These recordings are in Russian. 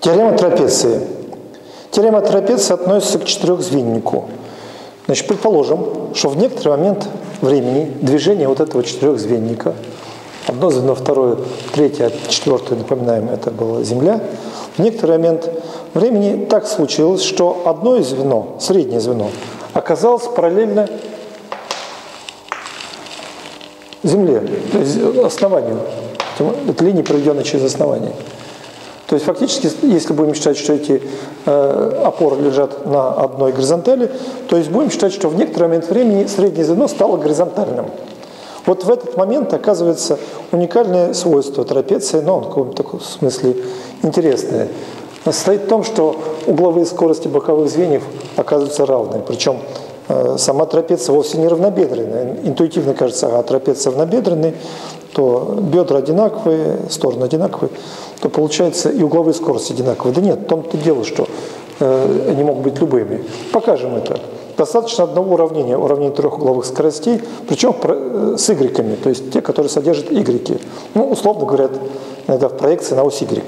Теорема трапеции. Теорема трапеции относится к четырехзвеннику. Значит, предположим, что в некоторый момент времени движение вот этого четырехзвенника, одно звено, второе, третье, четвертое, напоминаем, это была Земля, в некоторый момент времени так случилось, что одно звено, среднее звено, оказалось параллельно Земле, основанию. Это линия, проведенная через основание. То есть фактически, если будем считать, что эти э, опоры лежат на одной горизонтали, то есть будем считать, что в некоторый момент времени среднее звено стало горизонтальным. Вот в этот момент оказывается уникальное свойство трапеции, но ну, в каком-то таком смысле интересное. Состоит в том, что угловые скорости боковых звеньев оказываются равны. Причем э, сама трапеция вовсе не равнобедренная. Интуитивно кажется, а трапеция равнобедренная, то бедра одинаковые, стороны одинаковые то получается и угловые скорости одинаковые. Да нет, в том-то дело, что э, они могут быть любыми. Покажем это. Достаточно одного уравнения, уравнения трех угловых скоростей, причем э, с y, то есть те, которые содержат y. Ну, условно говорят, иногда в проекции на ось y.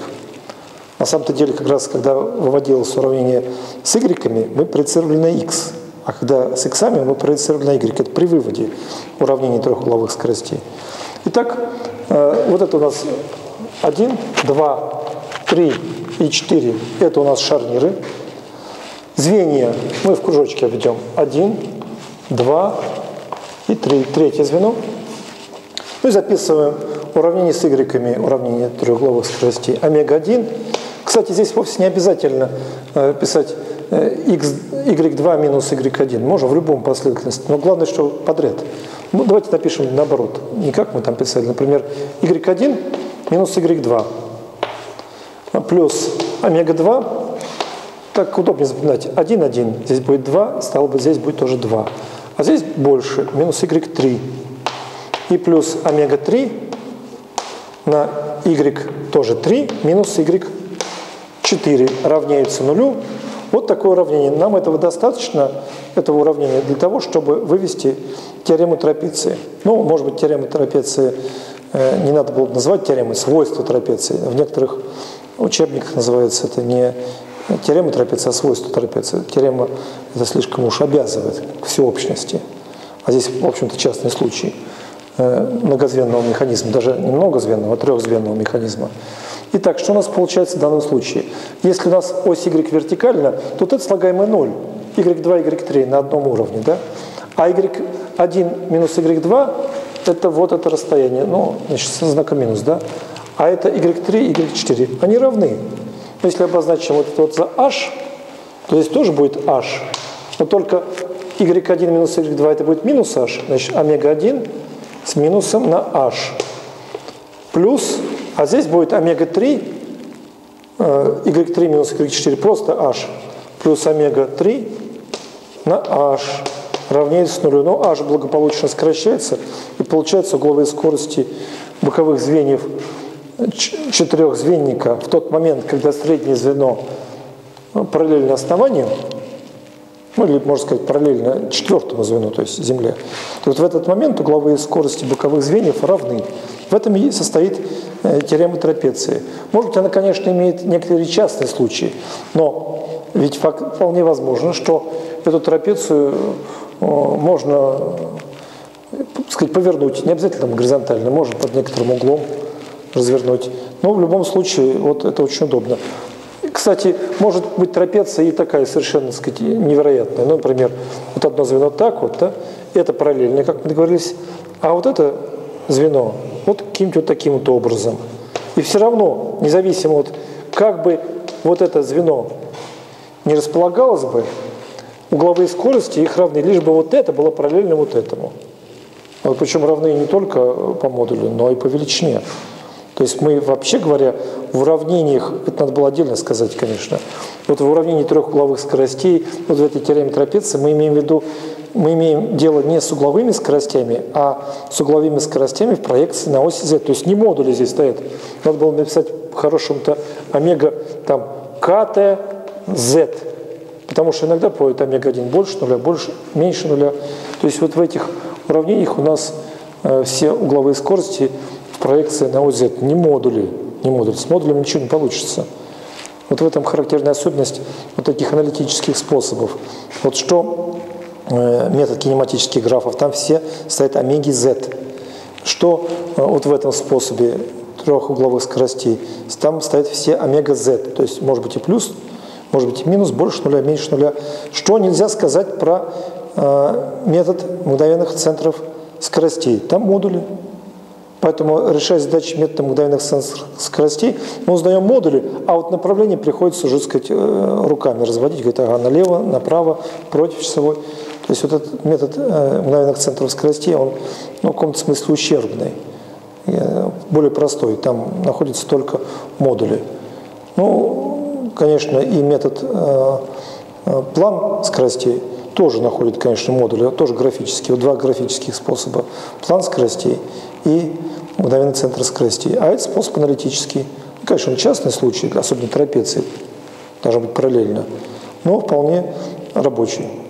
На самом-то деле, как раз, когда выводилось уравнение с y, мы проецировали на x. А когда с x мы проецировали на y. Это при выводе уравнения трех угловых скоростей. Итак, э, вот это у нас 1, 2, 3 и 4 – это у нас шарниры. Звенья мы в кружочке обведем 1, 2 и 3. Третье звено. Мы записываем уравнение с y, уравнение трехугловых скоростей омега-1. Кстати, здесь вовсе не обязательно э, писать x, э, y2 минус y1. Можем в любом последовательности, но главное, что подряд. Ну, давайте напишем наоборот. Не как мы там писали. Например, y1 минус y2 плюс омега-2. Так удобнее запоминать. 1, 1. Здесь будет 2, стало бы здесь будет тоже 2. А здесь больше, минус y3. И плюс омега-3 на y тоже 3, минус y4 равняется нулю. Вот такое уравнение. Нам этого достаточно, этого уравнения, для того, чтобы вывести теорему трапеции. Ну, может быть, теорема трапеции Э, не надо было называть теоремой свойства трапеции. В некоторых учебниках называется это не теорема трапеции, а свойство трапеции. Теорема это слишком уж обязывает к всеобщности. А здесь, в общем-то, частный случай э, многозвенного механизма, даже не многозвенного, а трехзвенного механизма. Итак, что у нас получается в данном случае? Если у нас ось y вертикальна, то вот это слагаемое 0, y2, y3 на одном уровне, да? А y1 минус y2 это вот это расстояние, ну, значит, со знаком минус, да? А это y3, y4, они равны. Но если обозначим вот это вот за h, то здесь тоже будет h, но только y1 минус y2 это будет минус h, значит, омега-1 с минусом на h. Плюс, а здесь будет омега-3, y3 минус y4 просто h, плюс омега-3 на h равняется нулю. Но h благополучно сокращается, и получается угловые скорости боковых звеньев четырехзвенника в тот момент, когда среднее звено параллельно основанию, ну или, можно сказать, параллельно четвертому звену, то есть Земле, то вот в этот момент угловые скорости боковых звеньев равны. В этом и состоит э, теорема трапеции. Может быть, она, конечно, имеет некоторые частные случаи, но ведь вполне возможно, что эту трапецию можно сказать, повернуть, не обязательно горизонтально, можно под некоторым углом развернуть. Но в любом случае, вот это очень удобно. Кстати, может быть трапеция и такая совершенно, так сказать, невероятная. Ну, например, вот одно звено так вот, да, это параллельно, как мы договорились, а вот это звено вот каким-то вот таким вот образом. И все равно, независимо от как бы вот это звено не располагалось бы, угловые скорости их равны, лишь бы вот это было параллельно вот этому. Вот причем равны не только по модулю, но и по величине. То есть мы, вообще говоря, в уравнениях, это надо было отдельно сказать, конечно, вот в уравнении трех угловых скоростей, вот в этой теореме трапеции мы имеем в виду, мы имеем дело не с угловыми скоростями, а с угловыми скоростями в проекции на оси z. То есть не модули здесь стоят. Надо было написать хорошим-то омега там КТ, Z. Потому что иногда бывает омега-1 больше нуля, больше, меньше нуля. То есть вот в этих уравнениях у нас э, все угловые скорости проекции на ОЗ, не модули, не модуль. С модулем ничего не получится. вот в этом характерная особенность вот таких аналитических способов. Вот что э, метод кинематических графов, там все стоят омеги Z. Что э, вот в этом способе трехугловых скоростей, там стоят все омега Z, то есть может быть и плюс, может быть и минус, больше нуля, меньше нуля. Что нельзя сказать про э, метод мгновенных центров скоростей? Там модули. Поэтому, решая задачи методом мгновенных скоростей, мы узнаем модули, а вот направление приходится уже, сказать, э, руками разводить, говорит, ага, налево, направо, против часовой. То есть вот этот метод э, мгновенных центров скоростей, он ну, в каком-то смысле ущербный, э, более простой, там находятся только модули. Ну, конечно, и метод план скоростей тоже находит, конечно, модули, тоже графические, вот два графических способа. План скоростей и мгновенный центр скоростей. А это способ аналитический. Ну, конечно, он частный случай, особенно трапеции, должен быть параллельно, но вполне рабочий.